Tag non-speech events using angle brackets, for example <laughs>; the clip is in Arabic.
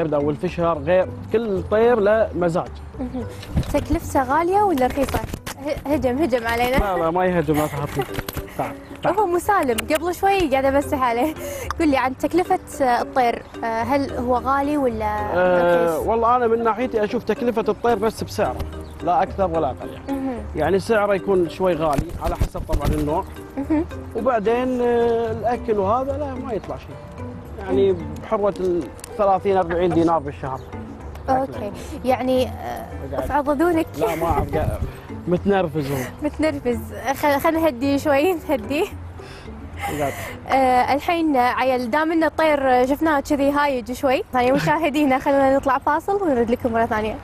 أو الفشر غير كل طير له مزاج <laughs> تكلفته غالية ولا رخيصة؟ هجم هجم علينا لا لا ما يهجم لا <laughs> تعال تعال. هو مسالم قبل شوي قاعد امسح عليه قل لي عن تكلفة الطير آه، هل هو غالي ولا أه رخيص؟ والله أنا من ناحيتي أشوف تكلفة الطير بس بسعره لا أكثر ولا أقل يعني. يعني سعره يكون شوي غالي على حسب طبعا النوع. وبعدين آه، الأكل وهذا لا ما يطلع شيء يعني بحروة ال 30 40 دينار بالشهر. okay. يعني آه، أفعض اذونك لا ما اعرف <laughs> متنرفز هو. متنرفز. خل- خلينا نهدي شوي نهدي. <laughs> آه الحين عيل دام ان الطير شفناه كذي هايج شوي. يعني مشاهدينا خلينا نطلع فاصل ونرد لكم مرة ثانية.